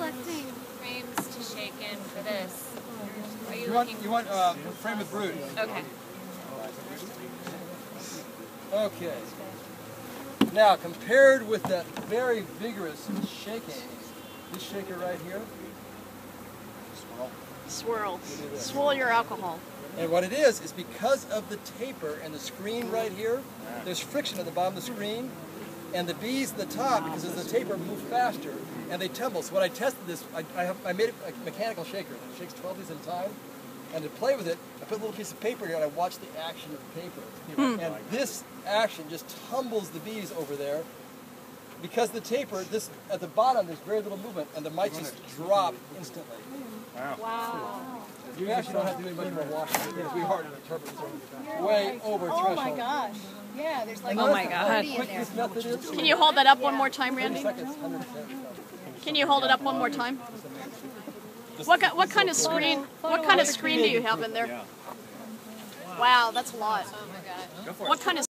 collecting frames to shake in for this. Are you, you want, you want uh, frame with brood. Okay. Okay. Now, compared with that very vigorous shaking, this shaker right here. Swirl. Swirl. Swirl your alcohol. And what it is, is because of the taper and the screen right here, there's friction at the bottom of the screen, and the bees at the top, because of the taper, move faster, and they tumble. So when I tested this, I, I, have, I made a mechanical shaker that shakes 12 bees at a time, and to play with it, I put a little piece of paper here and I watch the action of the paper. Hmm. And this action just tumbles the bees over there. Because the taper, this at the bottom, there's very little movement, and the mites just drop instantly. Wow. Wow. You actually don't have to do much more washing. It's way harder to turbo. Way over Oh threshold. my gosh. Yeah, there's like Oh my God. How quick this method is? Can you hold that up one more time, Randy? Can you hold it up one more time? What, ki- what kind of screen? What kind of screen do you have in there? Wow, that's a lot. What kind of